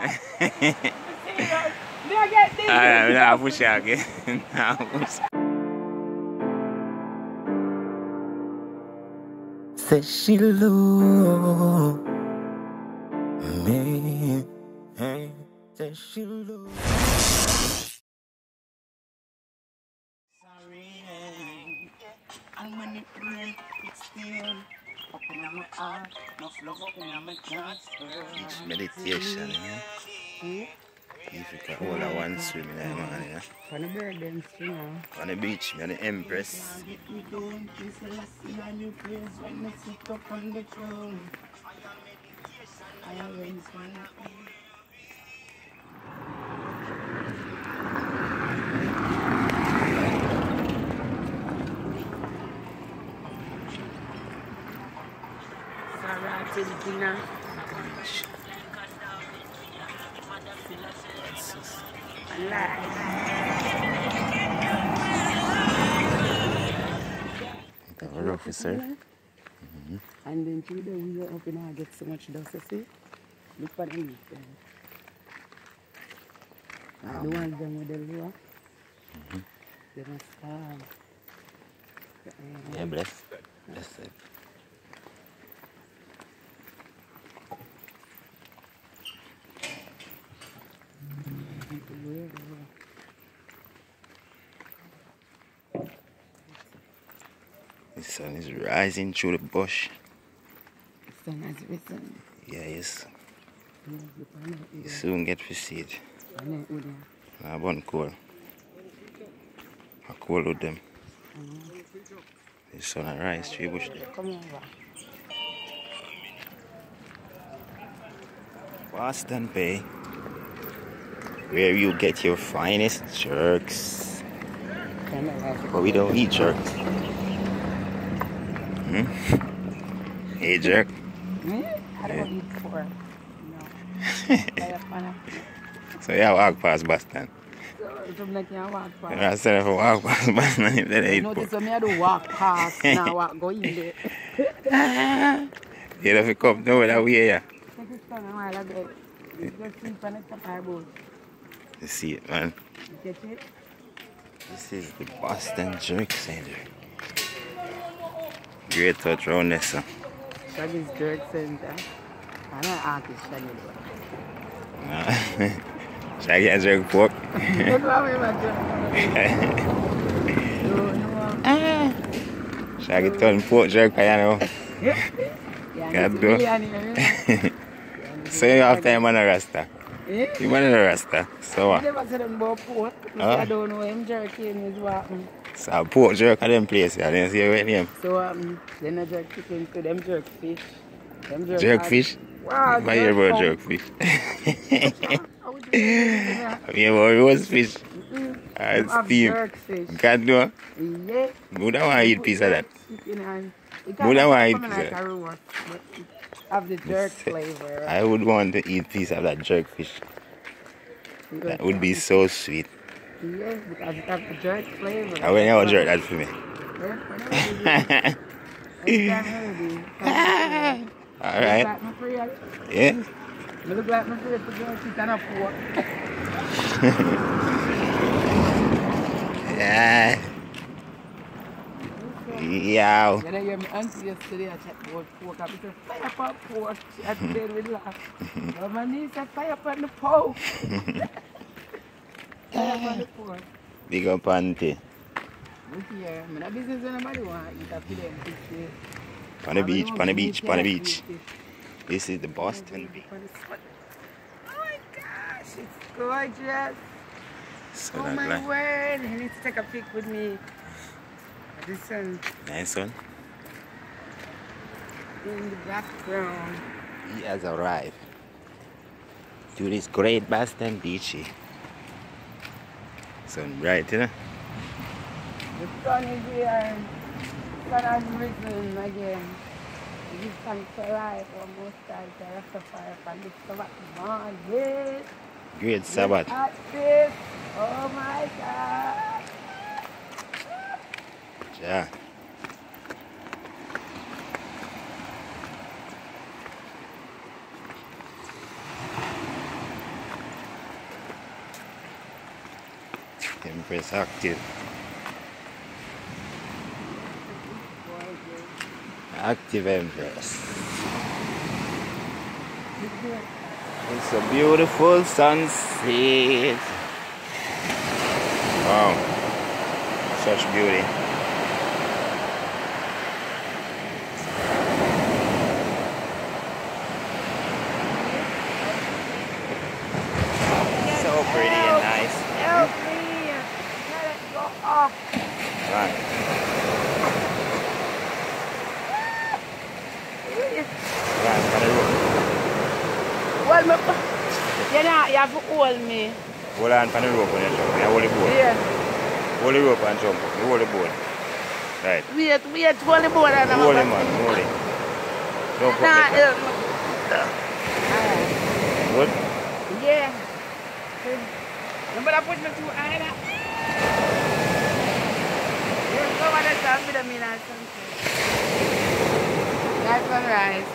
Me I get this. Alright, nah push out again. Nah push. Say she love me. Hey, say she love. Sorry, I'm manipulating still. Chest. Meditation. If you can hold a one swim in the morning, yeah. On the them swing. On the beach, me the Empress. Sarah till dinner. Beach. That was rough, sir. And then through the we up and I get so much dust, you see? Look for the leaf there. And the ones them with the lower, mm-hmm. they must have. Yeah, bless. Bless it. The sun is rising through the bush. Sun has risen. Yeah, yes. You soon get to see it. the- I want cool. I cool with them. Uh-huh. The sun will rise through the bush there. Come over. Boston Bay, where you get your finest jerks. Find out like- But we don't eat jerks. Hmm? Hey, jerk. Me? I don't Yeah. eat pork. No. I. So yeah, walk past Boston. So, it's like you walk past. I said if I walk past Boston, if You eat notice when me I do walk past, now walk go in there. You have to come down that way, yeah. Take a while ago. You just sleep on the top of my boat. You see it, man. It? This is the Boston Jerk Center. Great there, son. Shaggy's Jerk Center. I'm not artist, Shaggy. though. Shaggy and jerk pork. Look how we were doing. No, no. Shaggy turn pork jerk, you know. Ah. God do. really anyway. So you have time on a rasta. You want a rasta. So I what? never said about pork. Ah. I don't know him jerking is what. mm. So pork jerk at them place, yeah. Then see what name. So um, then I jerk chicken to them jerk fish. Them jerk Jerk fish? Wow, I hear about jerk fish. I hear about roast fish. And steam. Jerk fish. God no. Yeah. Don't want to eat piece of that? Chicken and it Who don't want to eat piece of that? Roast, but it have the jerk flavor. I would want to eat piece of that jerk fish. That would be so sweet. Yes, because it have the jerk flavor. I will never jerk that for me. Yeah, whenever you do. Anytime ready. Alright. Look like my friend. Yeah. Me look like my for jerk chicken and pork. Yeah. Yow. Then I hear my auntie yesterday I chat about pork. I said, fire upon pork. She had to deal with laugh. But my niece said, fire upon the pork. fire upon the pork. Big up auntie. Look here, I'm not business when nobody want to eat after them fish. On the beach, on the beach, on the beach. This is the. Boston Beach. Oh my gosh, it's gorgeous. So Oh my like, word, you need to take a pic with me. Listen, nice one. in the background. He has arrived to this great Boston beachy. Sun bright, you know? The sun is here. The sun has risen again. Give thanks for life. Our most high God, Rastafari, for this Sabbath morning. Great Sabbath. This. Oh my God. Yeah. Siyempre sa active. Active Empress. It's a beautiful sunset. Wow. Such beauty. Hold me. Hold on on the rope when you jump. You hold the board. Yeah. Hold the rope and jump. You hold the board. Right. Wait, wait, hold the board and I'm Hold it, man. Hold it. Jump up Nah, me. Alright. Good? Yeah. You better push me too high now. You go on the top with me now something. Nice sunrise.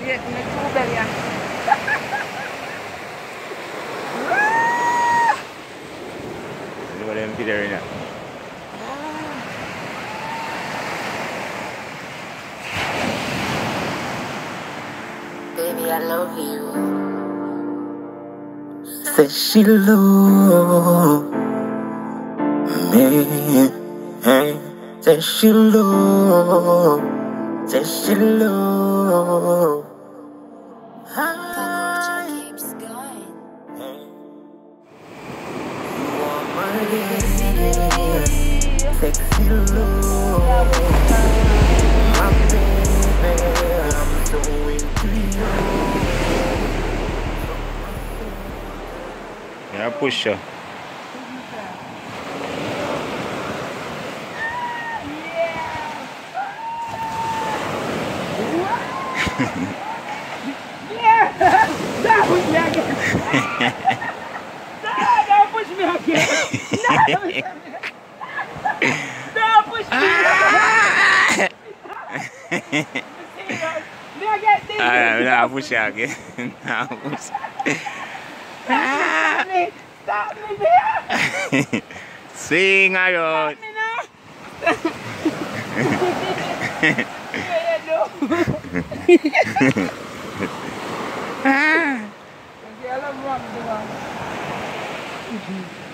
Wait, me too belly. You know them video. Baby, I love you. Said she love me. Said she love. Said she love. Yeah, push you. Don't push me again. no, don't push me again. No, don't push me. Serious. Me I get this. Ah, nah, push you again. nah, push. Stop me. Stop me there. Swing around. Stop me now. yeah, you know. Okay, I love rock the one.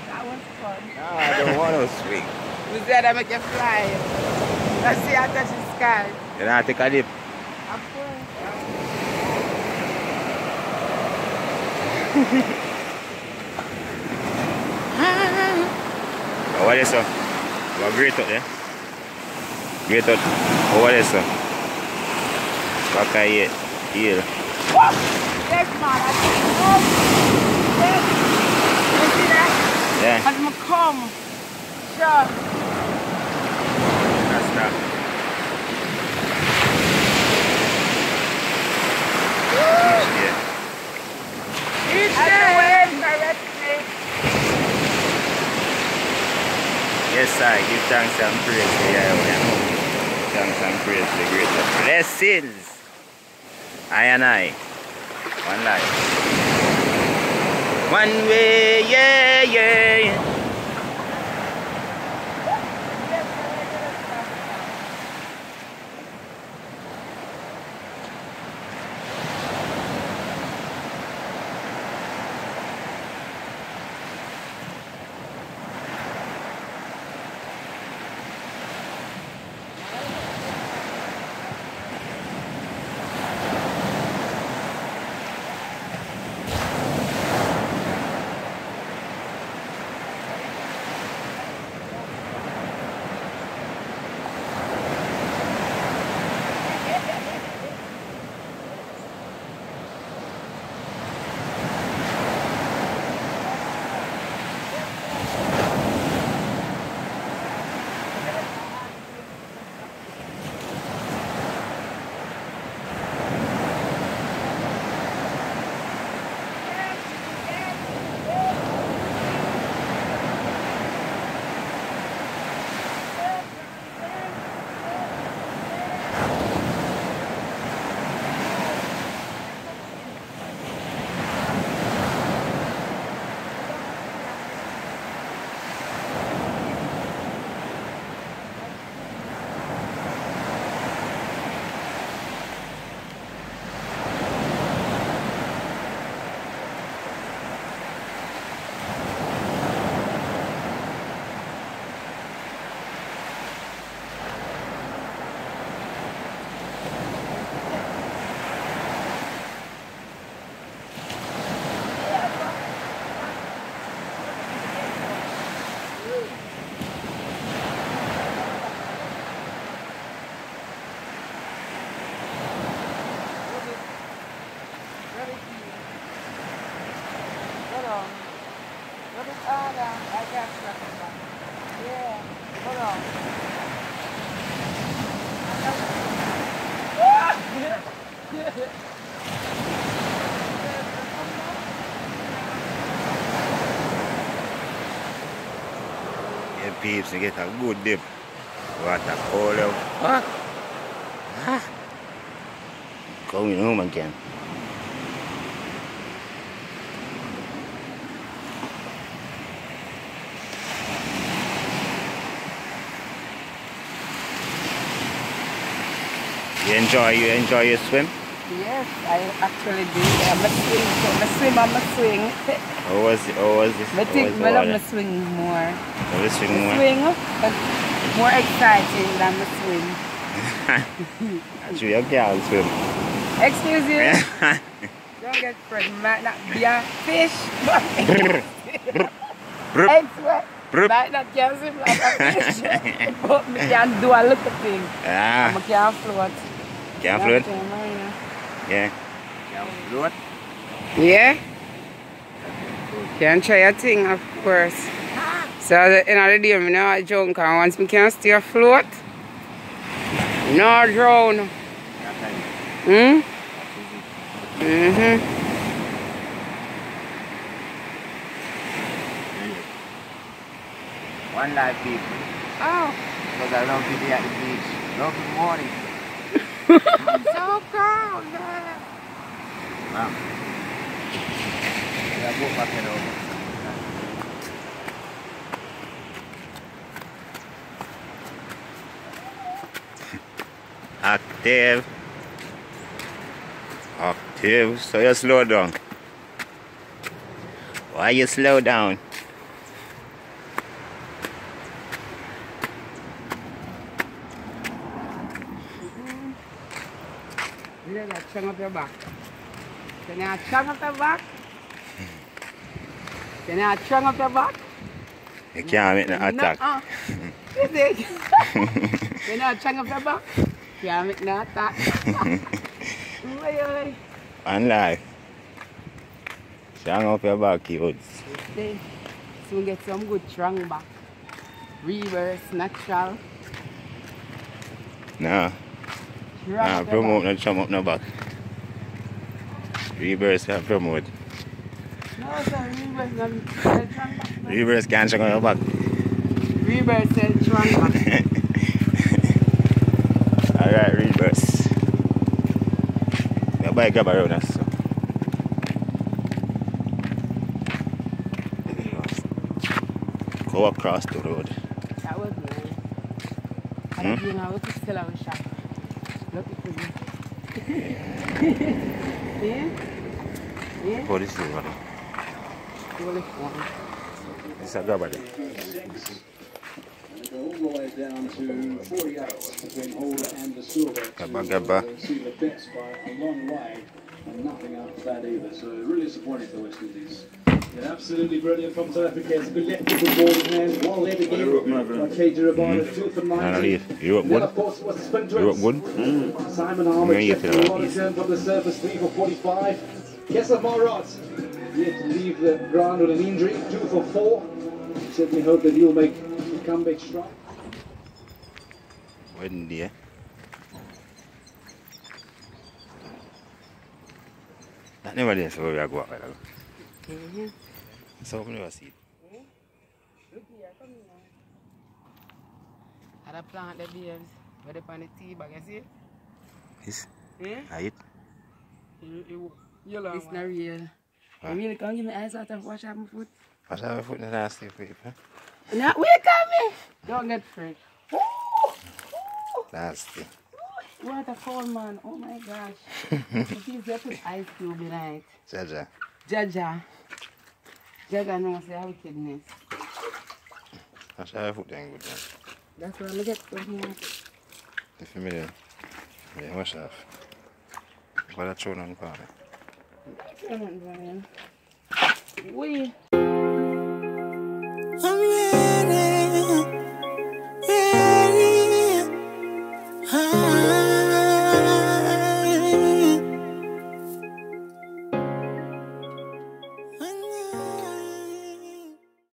That was fun. No, I don't want to swing. We said I make you fly. Let's see how touch the sky. You know, take a dip. Of course. What is so? You are great out there. Great out. What is so? Back I here. Here. Yes, man. I think. Yes. You see that? Yeah. As me come. Sure. That's that. Yeah. Each day. Correct me. And praise to Yahweh. Thanks and praise the greater blessings. I and I. One life. One way, yeah, yeah. Yeah, peeps, get a good dip. Water cold out. Fuck. Going home again. You enjoy you enjoy your swim? Yes, I actually do. I'm a swing, I'm a swim, I'm a swing. How was it? How was this? I think I love my swing more. How the swing more? Swing, but more exciting than my swim. Actually, you can't swim. Excuse you. Don't get pregnant. Might not be a fish, elsewhere. Brup. Might not can swim like a fish, but me can do a little thing. ah, I can float. can't float? Yeah. Yeah. Can't float? Try a thing, of course. So at the end of the day, I know I jump, and once I can stay afloat, no drown. Hmm? Mm-hmm. One life people. Oh, Because I love to be at the beach. Love the morning. so cold. Wow. Yeah, go back it over. Active. Active. So you slow down. Why you slow down? That chung up your back. Can you chung up your back? Can you chung up your back? You can't make the attack. Nuh-uh. Is it? Can you chung up your back? Can't make no attack. One life. Shang up your back, kids. Soon get some good strong back. Reverse, natural. Nah. Nah, up promote back. no chum up no back. Reverse can promote. No, sir, reverse, no, back. Reverse can't chum on your back. Reverse, eh, strong back. Alright, reverse. Your bike grab around us. So. Go across the road. That was nice. Hmm? And you know, still our shop. Look at this. yeah? Yeah? Oh, is one. This is a down to 48 between Alder and the Silver. Gabba, gabba. See the by a long way and nothing after that either. So really disappointing for West Indies. Yeah, absolutely brilliant from South Africa. It's a good left ball in hand. Led 90. leave. You up Then, good? of course, was the spin to You it. up good? Simon Harmer Yeah, you checked feel like lot of this. turn from the surface, three for 45. Keshav Maharaj, yet to leave the ground with an injury, two for four. Certainly hope that he'll make a comeback strong. Wedding day. That never did so we are go out like that. Mm-hmm. So we never see it. Look here, come here. And I plant the beans where they on the tea bag, you see? This, Yeah? I eat. You, you, yellow It's not real. You really can't give me eyes out and wash out my foot? What's our foot in the nasty for you, huh? Now, wake up me! Don't get fresh. Ooh! Nasty. What a cold man. Oh my gosh. if you just put ice cube in it. Jaja. Jaja. Jaja knows the wickedness. What's our foot then good then? That's what I'm gonna get from here. Yeah, wash off. What a tune on the We.